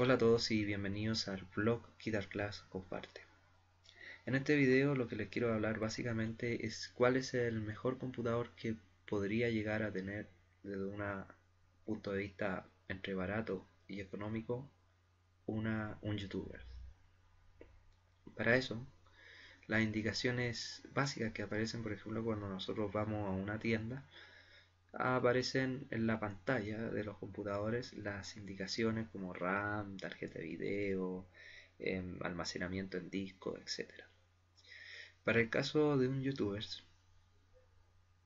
Hola a todos y bienvenidos al blog Guitar Class Comparte. En este video lo que les quiero hablar básicamente es cuál es el mejor computador que podría llegar a tener desde un punto de vista entre barato y económico una, un youtuber. Para eso, las indicaciones básicas que aparecen por ejemplo cuando nosotros vamos a una tienda aparecen en la pantalla de los computadores las indicaciones como RAM, tarjeta de video, em, almacenamiento en disco, etc. Para el caso de un youtuber,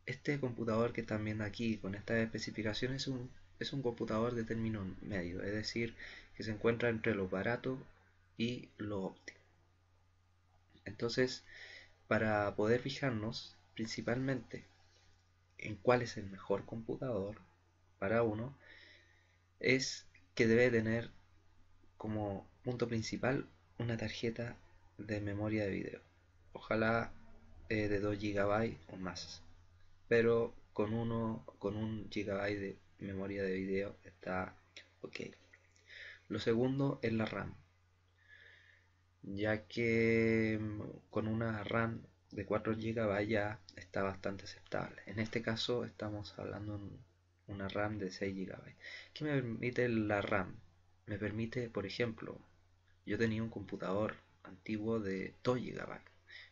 este computador que están viendo aquí con estas especificaciones es un, es un computador de término medio, es decir, que se encuentra entre lo barato y lo óptimo. Entonces, para poder fijarnos principalmente en cuál es el mejor computador para uno, es que debe tener como punto principal una tarjeta de memoria de video. Ojalá eh, de 2 GB o más. Pero con uno con un GB de memoria de video está ok. Lo segundo es la RAM. Ya que mm, con una RAM de 4 GB ya está bastante aceptable. En este caso estamos hablando de una RAM de 6 GB. ¿Qué me permite la RAM? Me permite, por ejemplo, yo tenía un computador antiguo de 2 GB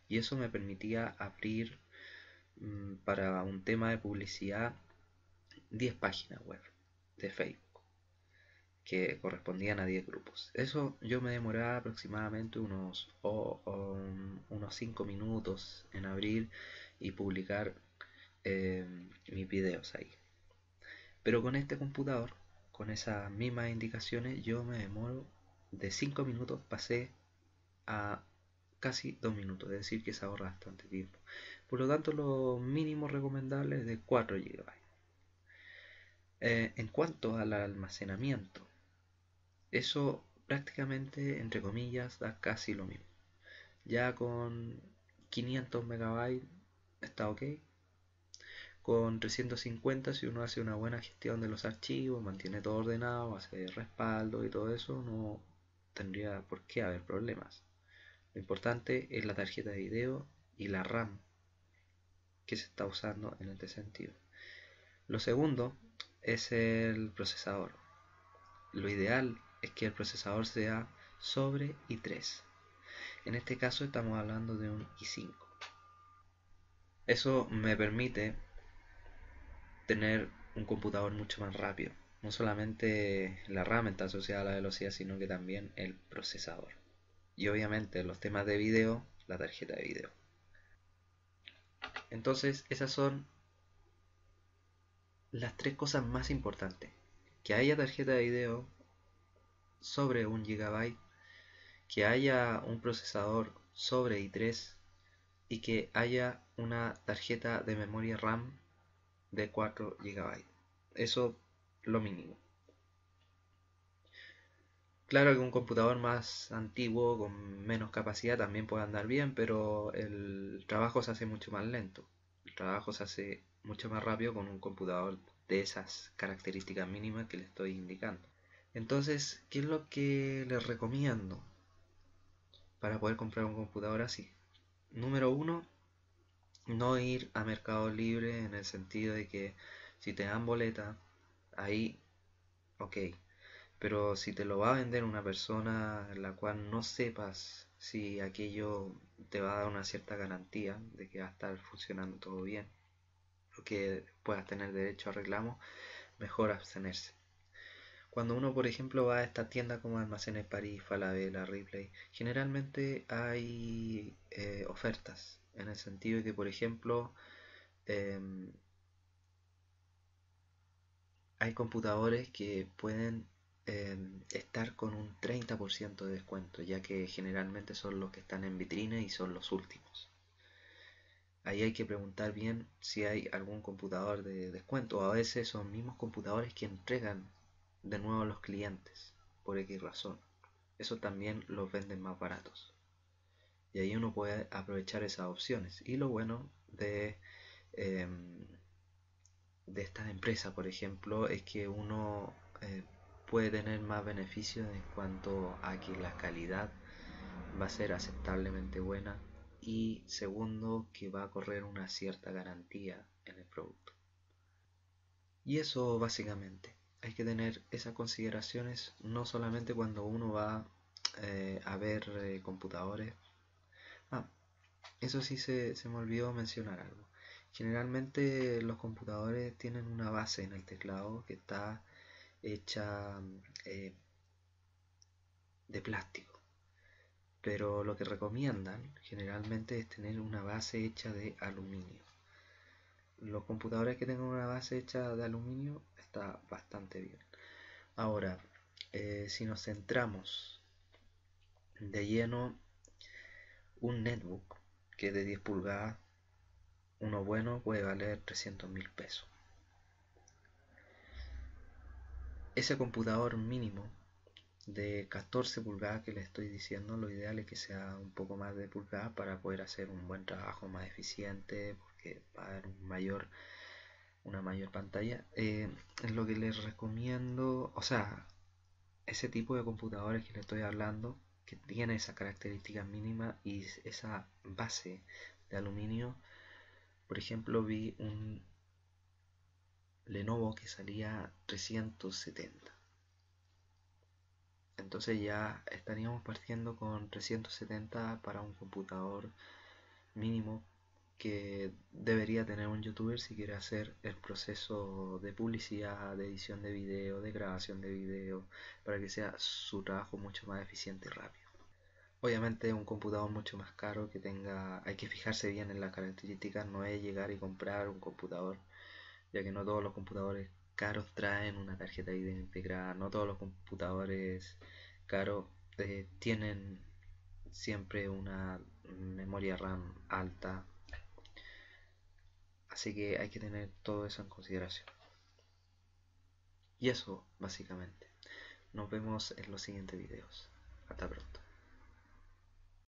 y eso me permitía abrir mm, para un tema de publicidad 10 páginas web de Facebook que correspondían a 10 grupos. Eso yo me demoraba aproximadamente unos, unos 5 minutos en abrir y publicar eh, mis videos ahí. Pero con este computador, con esas mismas indicaciones, yo me demoro de 5 minutos, pasé a casi 2 minutos, es decir, que se ahorra bastante tiempo. Por lo tanto, lo mínimo recomendable es de 4 GB. Eh, en cuanto al almacenamiento, eso prácticamente, entre comillas, da casi lo mismo. Ya con 500 megabytes está ok. Con 350, si uno hace una buena gestión de los archivos, mantiene todo ordenado, hace respaldo y todo eso, no tendría por qué haber problemas. Lo importante es la tarjeta de video y la RAM que se está usando en este sentido. Lo segundo es el procesador. Lo ideal es que el procesador sea sobre i3. En este caso estamos hablando de un i5. Eso me permite tener un computador mucho más rápido. No solamente la RAM está asociada a la velocidad, sino que también el procesador. Y obviamente los temas de video, la tarjeta de video. Entonces esas son las tres cosas más importantes. Que haya tarjeta de video, sobre un gigabyte, que haya un procesador sobre i3 y que haya una tarjeta de memoria RAM de 4 GB. Eso lo mínimo. Claro que un computador más antiguo, con menos capacidad, también puede andar bien, pero el trabajo se hace mucho más lento. El trabajo se hace mucho más rápido con un computador de esas características mínimas que le estoy indicando. Entonces, ¿qué es lo que les recomiendo para poder comprar un computador así? Número uno, no ir a Mercado Libre en el sentido de que si te dan boleta, ahí, ok. Pero si te lo va a vender una persona la cual no sepas si aquello te va a dar una cierta garantía de que va a estar funcionando todo bien, o que puedas tener derecho a reclamo, mejor abstenerse. Cuando uno, por ejemplo, va a esta tienda como Almacenes París, Falabella, Ripley, generalmente hay eh, ofertas, en el sentido de que, por ejemplo, em, hay computadores que pueden em, estar con un 30% de descuento, ya que generalmente son los que están en vitrina y son los últimos. Ahí hay que preguntar bien si hay algún computador de descuento. A veces son mismos computadores que entregan de nuevo a los clientes por X razón. Eso también los venden más baratos. Y ahí uno puede aprovechar esas opciones. Y lo bueno de, em, de estas empresas, por ejemplo, es que uno eh, puede tener más beneficios en cuanto a que la calidad va a ser aceptablemente buena y segundo que va a correr una cierta garantía en el producto. Y eso básicamente, hay que tener esas consideraciones no solamente cuando uno va eh, a ver eh, computadores. Ah, eso sí se, me olvidó mencionar algo. Generalmente los computadores tienen una base en el teclado que está hecha eh, de plástico pero lo que recomiendan generalmente es tener una base hecha de aluminio. Los computadores que tengan una base hecha de aluminio está bastante bien. Ahora, eh, si nos centramos de lleno, un netbook que es de 10 pulgadas, uno bueno puede valer 300 mil pesos. Ese computador mínimo de 14 pulgadas que le estoy diciendo, lo ideal es que sea un poco más de pulgadas para poder hacer un buen trabajo más eficiente, a haber un mayor, una mayor pantalla. Eh, es lo que les recomiendo, o sea, ese tipo de computadores que le estoy hablando, que tiene esa característica mínima y esa base de aluminio, por ejemplo, vi un Lenovo que salía 370 entonces ya estaríamos partiendo con 370 para un computador mínimo que debería tener un youtuber si quiere hacer el proceso de publicidad, de edición de video, de grabación de video, para que sea su trabajo mucho más eficiente y rápido. Obviamente un computador mucho más caro que tenga, hay que fijarse bien en las características, no es llegar y comprar un computador, ya que no todos los computadores caros traen una tarjeta video integrada, no todos los computadores caros eh, tienen siempre una memoria RAM alta, así que hay que tener todo eso en consideración. Y eso básicamente. Nos vemos en los siguientes videos. Hasta pronto.